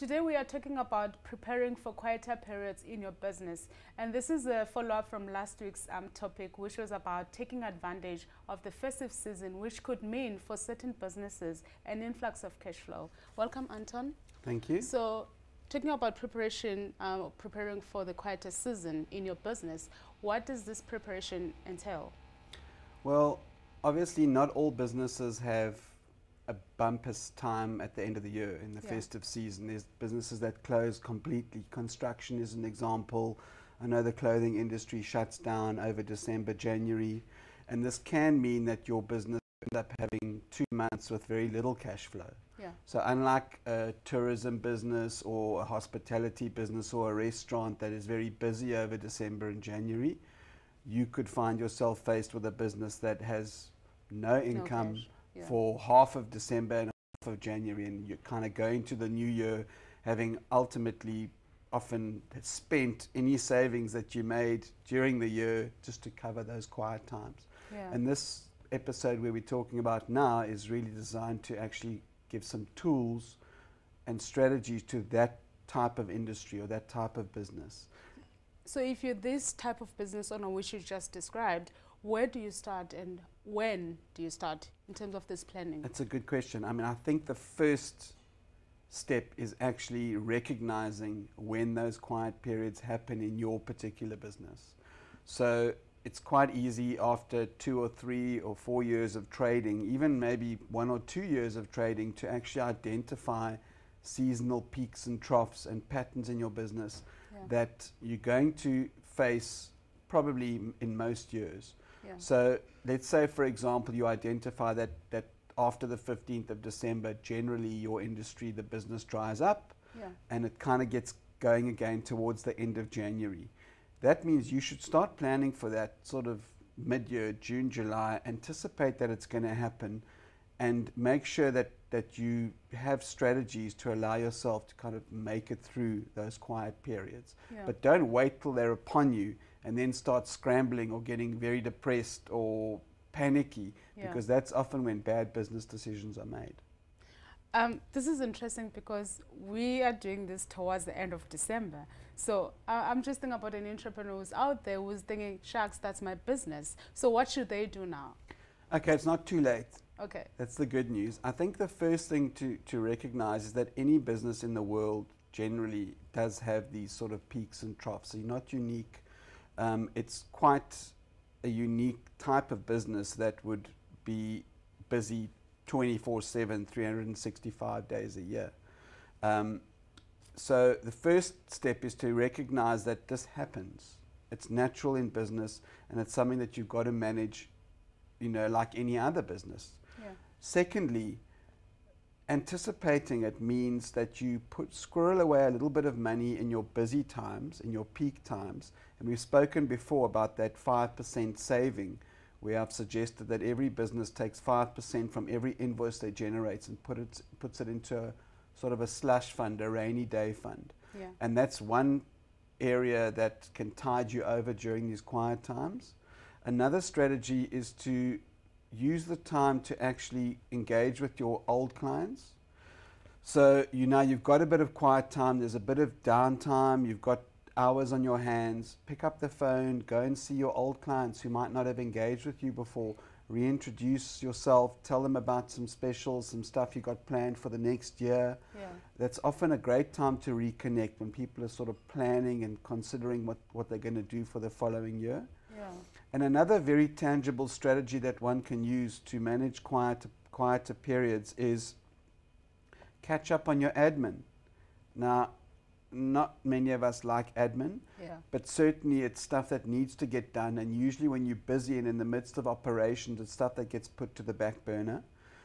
Today we are talking about preparing for quieter periods in your business. And this is a follow-up from last week's um, topic, which was about taking advantage of the festive season, which could mean for certain businesses an influx of cash flow. Welcome, Anton. Thank you. So talking about preparation, uh, preparing for the quieter season in your business, what does this preparation entail? Well, obviously not all businesses have a bumpus time at the end of the year in the yeah. festive season. There's businesses that close completely. Construction is an example. I know the clothing industry shuts down over December, January, and this can mean that your business end up having two months with very little cash flow. Yeah. So unlike a tourism business or a hospitality business or a restaurant that is very busy over December and January, you could find yourself faced with a business that has no income no yeah. for half of December and half of January, and you're kind of going to the new year having ultimately often spent any savings that you made during the year just to cover those quiet times. Yeah. And this episode where we're talking about now is really designed to actually give some tools and strategies to that type of industry or that type of business. So if you're this type of business owner which you just described, where do you start and when do you start in terms of this planning? That's a good question. I mean, I think the first step is actually recognizing when those quiet periods happen in your particular business. So it's quite easy after two or three or four years of trading, even maybe one or two years of trading, to actually identify seasonal peaks and troughs and patterns in your business yeah. that you're going to face probably in most years. Yeah. So let's say, for example, you identify that, that after the 15th of December, generally your industry, the business dries up yeah. and it kind of gets going again towards the end of January. That means you should start planning for that sort of mid year, June, July, anticipate that it's going to happen and make sure that, that you have strategies to allow yourself to kind of make it through those quiet periods. Yeah. But don't wait till they're upon you and then start scrambling or getting very depressed or panicky yeah. because that's often when bad business decisions are made. Um, this is interesting because we are doing this towards the end of December. So uh, I'm just thinking about an entrepreneur who's out there who's thinking, sharks, that's my business. So what should they do now? Okay, it's not too late. Okay. That's the good news. I think the first thing to, to recognize is that any business in the world generally does have these sort of peaks and troughs. So you're not unique um, it's quite a unique type of business that would be busy 24 7, 365 days a year. Um, so the first step is to recognize that this happens. It's natural in business and it's something that you've got to manage, you know, like any other business. Yeah. Secondly, anticipating it means that you put squirrel away a little bit of money in your busy times, in your peak times. And we've spoken before about that 5% saving, where I've suggested that every business takes 5% from every invoice they generate and put it, puts it into a, sort of a slush fund, a rainy day fund. Yeah. And that's one area that can tide you over during these quiet times. Another strategy is to use the time to actually engage with your old clients. So you know you've got a bit of quiet time, there's a bit of downtime, you've got hours on your hands. Pick up the phone, go and see your old clients who might not have engaged with you before. Reintroduce yourself, tell them about some specials, some stuff you got planned for the next year. Yeah. That's often a great time to reconnect when people are sort of planning and considering what, what they're going to do for the following year. And another very tangible strategy that one can use to manage quiet, quieter periods is catch up on your admin. Now, not many of us like admin, yeah. but certainly it's stuff that needs to get done. And usually, when you're busy and in the midst of operations, it's stuff that gets put to the back burner.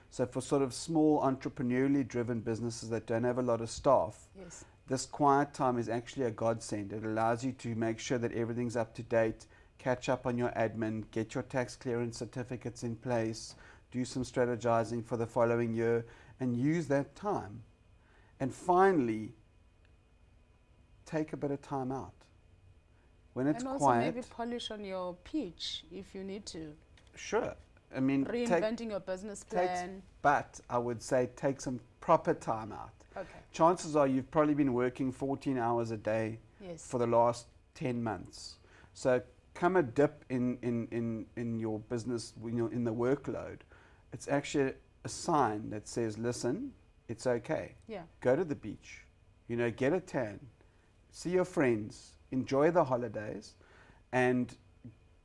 So, for sort of small entrepreneurially driven businesses that don't have a lot of staff, yes. this quiet time is actually a godsend. It allows you to make sure that everything's up to date catch up on your admin, get your tax clearance certificates in place, do some strategizing for the following year, and use that time. And finally, take a bit of time out. When it's and also quiet, maybe polish on your pitch if you need to. Sure. I mean, reinventing your business plan. but I would say take some proper time out. Okay. Chances are you've probably been working 14 hours a day Yes. for the last 10 months. So come a dip in, in, in, in your business, when you're in the workload, it's actually a sign that says, listen, it's okay. yeah. Go to the beach, you know, get a tan, see your friends, enjoy the holidays, and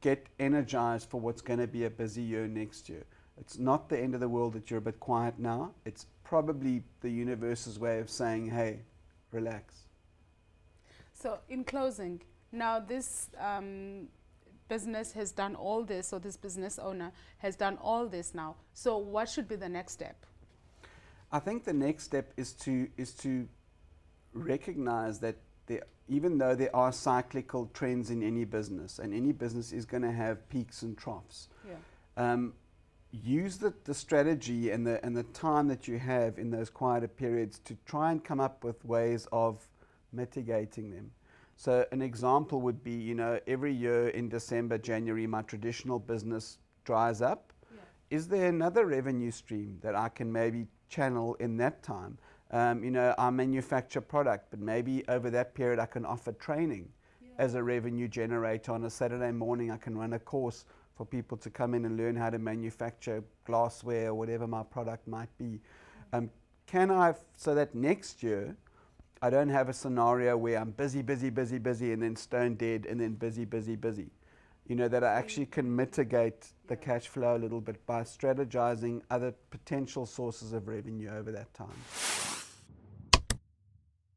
get energized for what's going to be a busy year next year. It's not the end of the world that you're a bit quiet now. It's probably the universe's way of saying, hey, relax. So, in closing, now this um, business has done all this, or this business owner has done all this now. So, what should be the next step? I think the next step is to is to recognize that there, even though there are cyclical trends in any business, and any business is going to have peaks and troughs, Yeah. um, use the, the strategy and the and the time that you have in those quieter periods to try and come up with ways of mitigating them. So an example would be, you know, every year in December, January, my traditional business dries up. Is there another revenue stream that I can maybe channel in that time? Um, you know, I manufacture product, but maybe over that period I can offer training as a revenue generator. On a Saturday morning, I can run a course for people to come in and learn how to manufacture glassware or whatever my product might be. Um, can I, so that next year, I don't have a scenario where I'm busy, busy, busy, busy, and then stone dead, and then busy, busy, busy. You know, that I actually can mitigate the cash flow a little bit by strategizing other potential sources of revenue over that time.